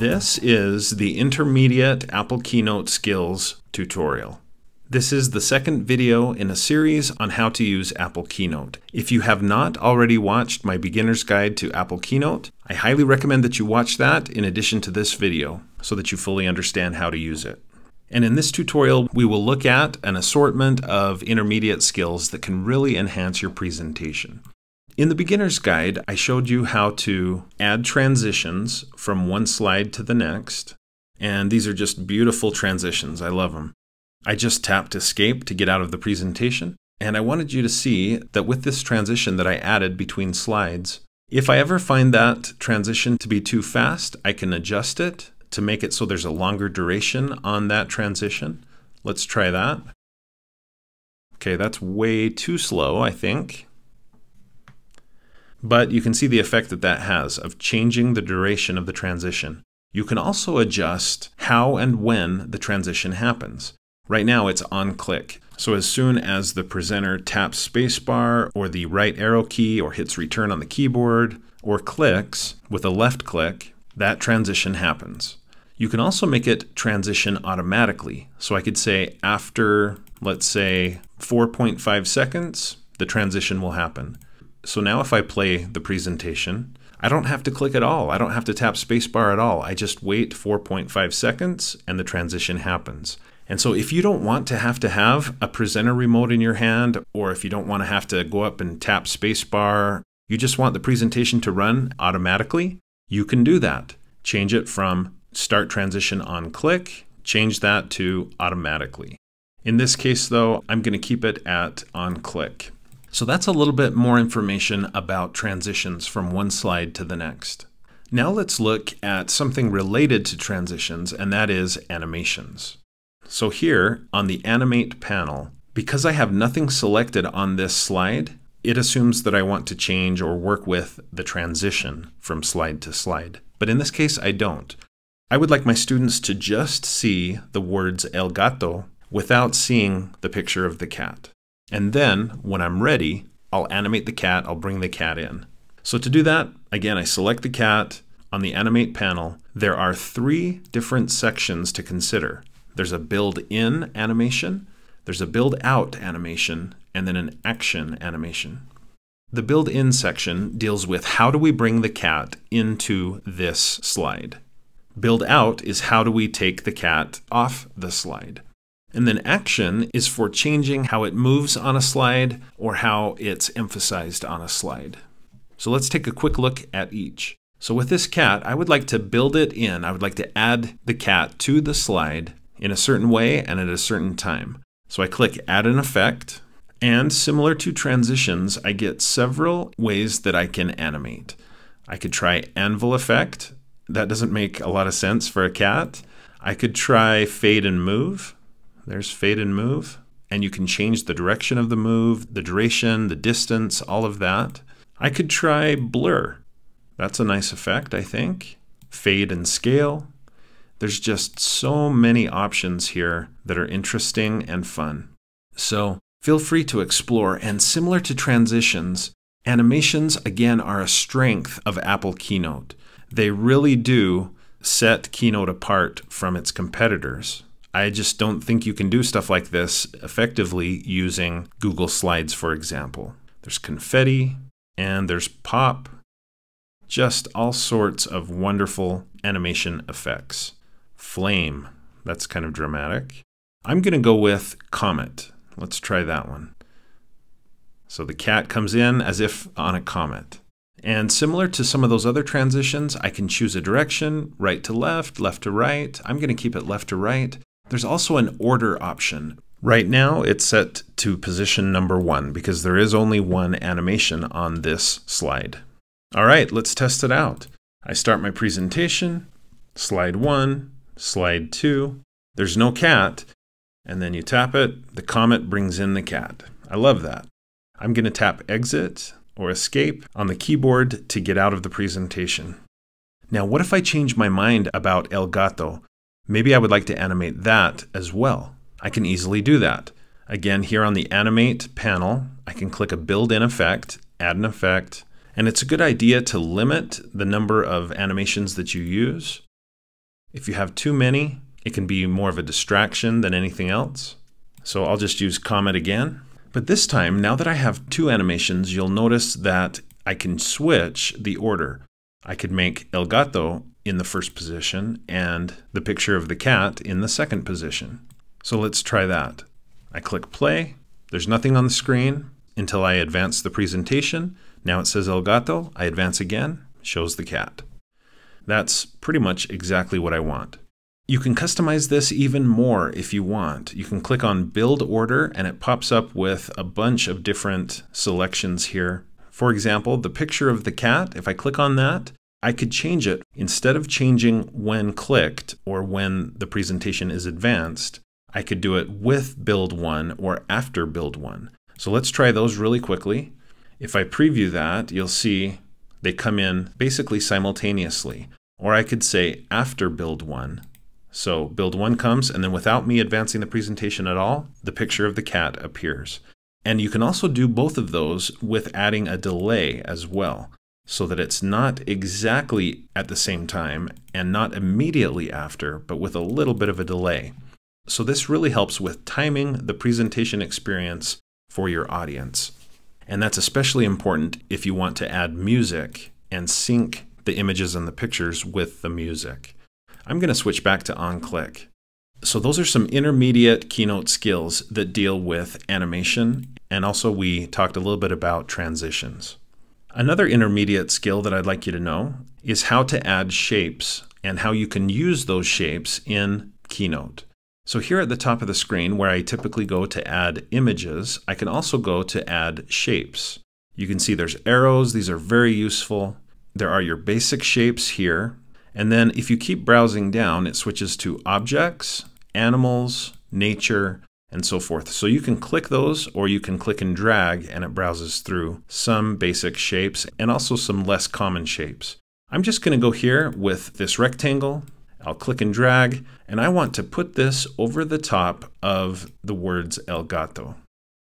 This is the Intermediate Apple Keynote Skills tutorial. This is the second video in a series on how to use Apple Keynote. If you have not already watched my beginner's guide to Apple Keynote, I highly recommend that you watch that in addition to this video so that you fully understand how to use it. And in this tutorial, we will look at an assortment of intermediate skills that can really enhance your presentation. In the beginner's guide, I showed you how to add transitions from one slide to the next. And these are just beautiful transitions. I love them. I just tapped escape to get out of the presentation. And I wanted you to see that with this transition that I added between slides, if I ever find that transition to be too fast, I can adjust it to make it so there's a longer duration on that transition. Let's try that. Okay, that's way too slow, I think. But you can see the effect that that has of changing the duration of the transition. You can also adjust how and when the transition happens. Right now it's on click. So as soon as the presenter taps spacebar or the right arrow key or hits return on the keyboard or clicks with a left click, that transition happens. You can also make it transition automatically. So I could say after, let's say, 4.5 seconds, the transition will happen. So now if I play the presentation, I don't have to click at all. I don't have to tap spacebar at all. I just wait 4.5 seconds and the transition happens. And so if you don't want to have to have a presenter remote in your hand, or if you don't want to have to go up and tap spacebar, you just want the presentation to run automatically, you can do that. Change it from start transition on click, change that to automatically. In this case though, I'm going to keep it at on click. So that's a little bit more information about transitions from one slide to the next. Now let's look at something related to transitions, and that is animations. So here on the Animate panel, because I have nothing selected on this slide, it assumes that I want to change or work with the transition from slide to slide. But in this case, I don't. I would like my students to just see the words El Gato without seeing the picture of the cat. And then when I'm ready, I'll animate the cat, I'll bring the cat in. So to do that, again, I select the cat on the animate panel. There are three different sections to consider. There's a build in animation, there's a build out animation, and then an action animation. The build in section deals with how do we bring the cat into this slide. Build out is how do we take the cat off the slide. And then action is for changing how it moves on a slide or how it's emphasized on a slide. So let's take a quick look at each. So with this cat, I would like to build it in. I would like to add the cat to the slide in a certain way and at a certain time. So I click add an effect. And similar to transitions, I get several ways that I can animate. I could try anvil effect. That doesn't make a lot of sense for a cat. I could try fade and move. There's fade and move. And you can change the direction of the move, the duration, the distance, all of that. I could try blur. That's a nice effect, I think. Fade and scale. There's just so many options here that are interesting and fun. So feel free to explore. And similar to transitions, animations, again, are a strength of Apple Keynote. They really do set Keynote apart from its competitors. I just don't think you can do stuff like this effectively using Google Slides, for example. There's confetti and there's pop, just all sorts of wonderful animation effects. Flame, that's kind of dramatic. I'm going to go with comet. Let's try that one. So the cat comes in as if on a comet. And similar to some of those other transitions, I can choose a direction, right to left, left to right. I'm going to keep it left to right. There's also an order option. Right now, it's set to position number one because there is only one animation on this slide. All right, let's test it out. I start my presentation, slide one, slide two. There's no cat, and then you tap it, the comet brings in the cat. I love that. I'm going to tap exit or escape on the keyboard to get out of the presentation. Now, what if I change my mind about El Gato Maybe I would like to animate that as well. I can easily do that. Again, here on the Animate panel, I can click a build-in effect, add an effect, and it's a good idea to limit the number of animations that you use. If you have too many, it can be more of a distraction than anything else. So I'll just use Comet again. But this time, now that I have two animations, you'll notice that I can switch the order. I could make El Gato in the first position and the picture of the cat in the second position. So let's try that. I click play. There's nothing on the screen until I advance the presentation. Now it says El Gato. I advance again, shows the cat. That's pretty much exactly what I want. You can customize this even more if you want. You can click on Build Order and it pops up with a bunch of different selections here. For example, the picture of the cat, if I click on that, I could change it. Instead of changing when clicked or when the presentation is advanced, I could do it with build one or after build one. So let's try those really quickly. If I preview that, you'll see they come in basically simultaneously. Or I could say after build one, so build one comes, and then without me advancing the presentation at all, the picture of the cat appears. And you can also do both of those with adding a delay as well, so that it's not exactly at the same time and not immediately after, but with a little bit of a delay. So this really helps with timing the presentation experience for your audience. And that's especially important if you want to add music and sync the images and the pictures with the music. I'm going to switch back to OnClick. So those are some intermediate Keynote skills that deal with animation, and also we talked a little bit about transitions. Another intermediate skill that I'd like you to know is how to add shapes and how you can use those shapes in Keynote. So here at the top of the screen where I typically go to add images, I can also go to add shapes. You can see there's arrows, these are very useful. There are your basic shapes here, and then if you keep browsing down, it switches to objects, animals, nature, and so forth. So you can click those or you can click and drag and it browses through some basic shapes and also some less common shapes. I'm just going to go here with this rectangle. I'll click and drag and I want to put this over the top of the words El Gato.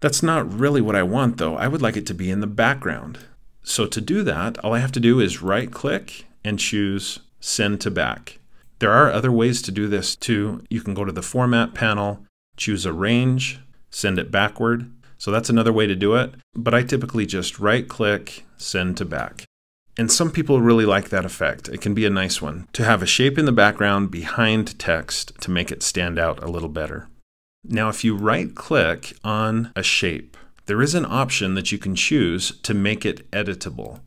That's not really what I want though. I would like it to be in the background. So to do that, all I have to do is right click and choose send to back. There are other ways to do this too. You can go to the format panel, choose a range, send it backward. So that's another way to do it. But I typically just right click, send to back. And some people really like that effect. It can be a nice one to have a shape in the background behind text to make it stand out a little better. Now, if you right click on a shape, there is an option that you can choose to make it editable.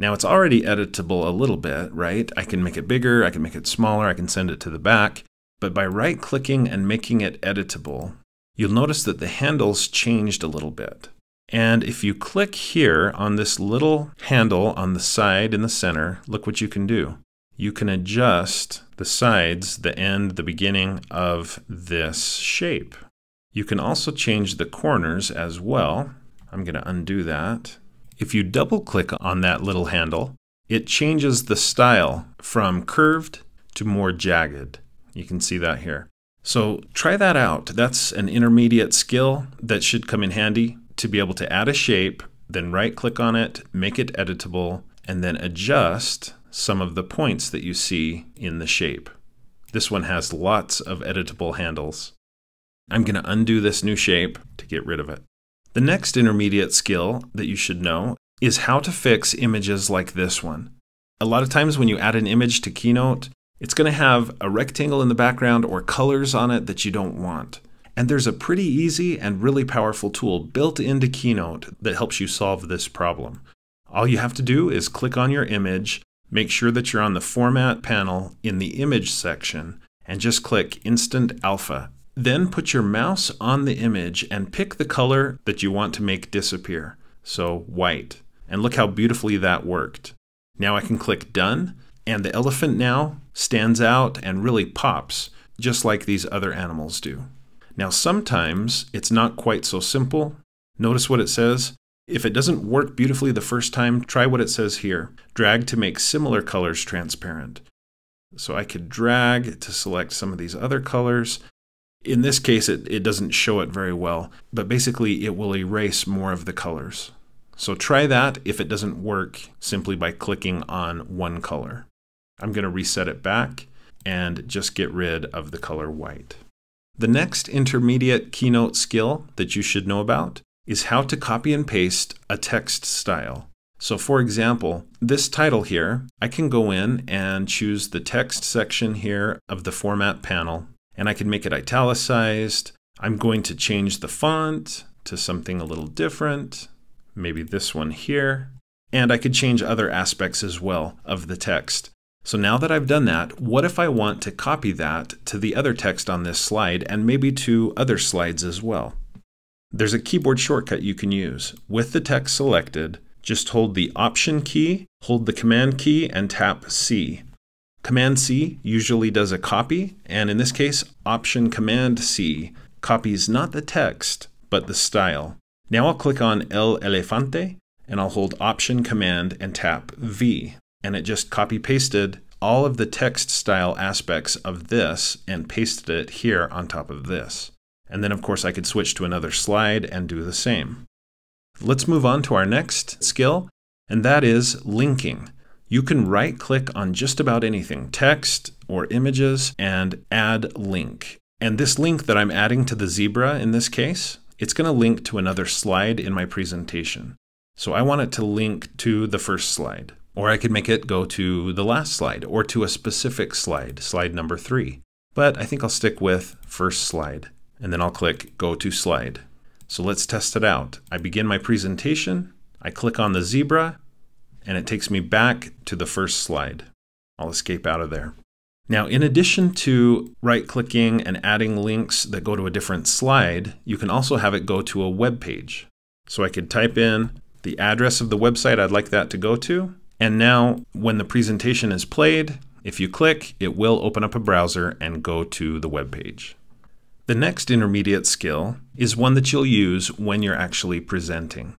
Now it's already editable a little bit, right? I can make it bigger, I can make it smaller, I can send it to the back. But by right clicking and making it editable, you'll notice that the handles changed a little bit. And if you click here on this little handle on the side in the center, look what you can do. You can adjust the sides, the end, the beginning of this shape. You can also change the corners as well. I'm going to undo that. If you double click on that little handle, it changes the style from curved to more jagged. You can see that here. So try that out. That's an intermediate skill that should come in handy to be able to add a shape, then right click on it, make it editable, and then adjust some of the points that you see in the shape. This one has lots of editable handles. I'm going to undo this new shape to get rid of it. The next intermediate skill that you should know is how to fix images like this one. A lot of times when you add an image to Keynote, it's going to have a rectangle in the background or colors on it that you don't want. And there's a pretty easy and really powerful tool built into Keynote that helps you solve this problem. All you have to do is click on your image, make sure that you're on the Format panel in the Image section, and just click Instant Alpha then put your mouse on the image and pick the color that you want to make disappear. So white. And look how beautifully that worked. Now I can click done and the elephant now stands out and really pops just like these other animals do. Now sometimes it's not quite so simple. Notice what it says. If it doesn't work beautifully the first time, try what it says here. Drag to make similar colors transparent. So I could drag to select some of these other colors in this case, it, it doesn't show it very well, but basically it will erase more of the colors. So try that if it doesn't work simply by clicking on one color. I'm going to reset it back. and just get rid of the color white. The next intermediate Keynote skill that you should know about is how to copy and paste a text style. So for example, this title here, I can go in and choose the text section here of the format panel, and I can make it italicized. I'm going to change the font to something a little different, maybe this one here. And I could change other aspects as well of the text. So now that I've done that, what if I want to copy that to the other text on this slide and maybe to other slides as well? There's a keyboard shortcut you can use. With the text selected, just hold the Option key, hold the Command key, and tap C. Command C usually does a copy, and in this case, Option Command C copies not the text, but the style. Now I'll click on El Elefante, and I'll hold Option Command and tap V, and it just copy pasted all of the text style aspects of this and pasted it here on top of this. And then of course I could switch to another slide and do the same. Let's move on to our next skill, and that is linking. You can right click on just about anything, text or images, and add link. And this link that I'm adding to the zebra in this case, it's going to link to another slide in my presentation. So I want it to link to the first slide. Or I could make it go to the last slide or to a specific slide, slide number three. But I think I'll stick with first slide. And then I'll click Go to Slide. So let's test it out. I begin my presentation, I click on the zebra, and it takes me back to the first slide. I'll escape out of there. Now, in addition to right-clicking and adding links that go to a different slide, you can also have it go to a web page. So I could type in the address of the website I'd like that to go to, and now when the presentation is played, if you click, it will open up a browser and go to the web page. The next intermediate skill is one that you'll use when you're actually presenting.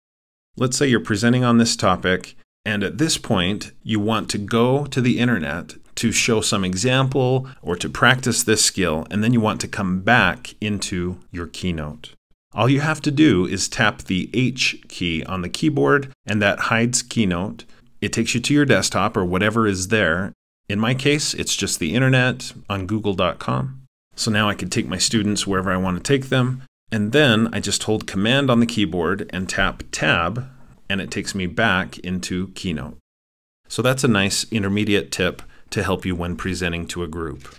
Let's say you're presenting on this topic, and at this point, you want to go to the internet to show some example or to practice this skill, and then you want to come back into your keynote. All you have to do is tap the H key on the keyboard, and that hides Keynote. It takes you to your desktop or whatever is there. In my case, it's just the internet on google.com. So now I can take my students wherever I want to take them. And then I just hold Command on the keyboard and tap Tab, and it takes me back into Keynote. So that's a nice intermediate tip to help you when presenting to a group.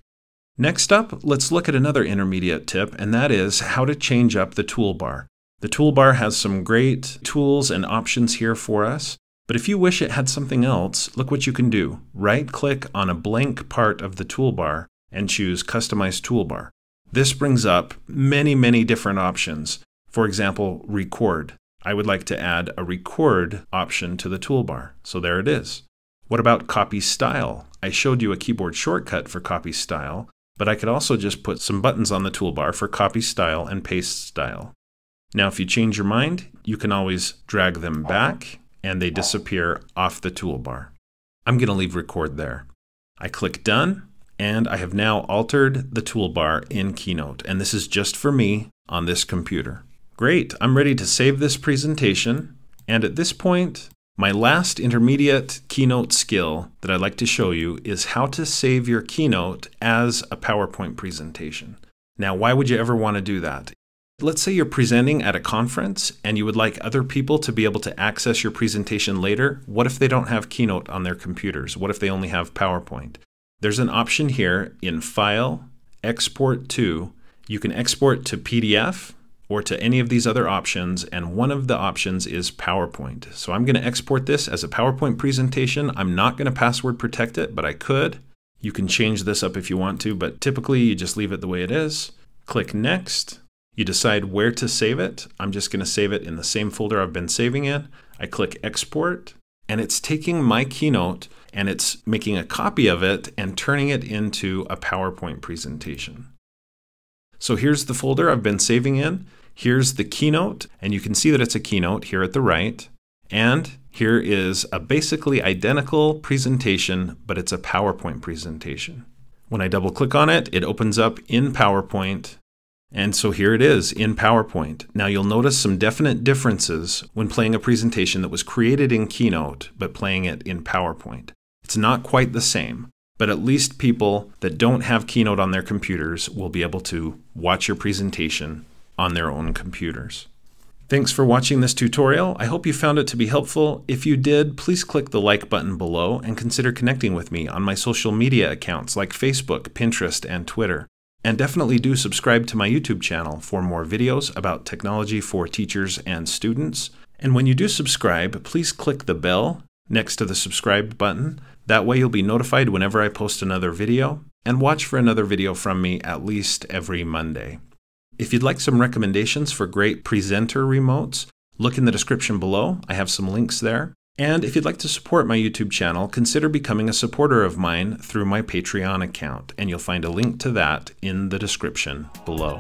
Next up, let's look at another intermediate tip, and that is how to change up the toolbar. The toolbar has some great tools and options here for us, but if you wish it had something else, look what you can do. Right click on a blank part of the toolbar and choose Customize Toolbar. This brings up many, many different options. For example, record. I would like to add a record option to the toolbar. So there it is. What about copy style? I showed you a keyboard shortcut for copy style, but I could also just put some buttons on the toolbar for copy style and paste style. Now, if you change your mind, you can always drag them back and they disappear off the toolbar. I'm going to leave record there. I click done and I have now altered the toolbar in Keynote, and this is just for me on this computer. Great, I'm ready to save this presentation, and at this point, my last intermediate Keynote skill that I'd like to show you is how to save your Keynote as a PowerPoint presentation. Now, why would you ever want to do that? Let's say you're presenting at a conference and you would like other people to be able to access your presentation later. What if they don't have Keynote on their computers? What if they only have PowerPoint? There's an option here in File, Export to. You can export to PDF or to any of these other options, and one of the options is PowerPoint. So I'm going to export this as a PowerPoint presentation. I'm not going to password protect it, but I could. You can change this up if you want to, but typically you just leave it the way it is. Click Next. You decide where to save it. I'm just going to save it in the same folder I've been saving in. I click Export, and it's taking my keynote and it's making a copy of it and turning it into a PowerPoint presentation. So here's the folder I've been saving in. Here's the keynote, and you can see that it's a keynote here at the right. And here is a basically identical presentation, but it's a PowerPoint presentation. When I double click on it, it opens up in PowerPoint. And so here it is in PowerPoint. Now you'll notice some definite differences when playing a presentation that was created in Keynote, but playing it in PowerPoint. It's not quite the same, but at least people that don't have Keynote on their computers will be able to watch your presentation on their own computers. Thanks for watching this tutorial. I hope you found it to be helpful. If you did, please click the like button below and consider connecting with me on my social media accounts like Facebook, Pinterest, and Twitter. And definitely do subscribe to my YouTube channel for more videos about technology for teachers and students. And when you do subscribe, please click the bell next to the subscribe button. That way you'll be notified whenever I post another video, and watch for another video from me at least every Monday. If you'd like some recommendations for great presenter remotes, look in the description below. I have some links there. And if you'd like to support my YouTube channel, consider becoming a supporter of mine through my Patreon account, and you'll find a link to that in the description below.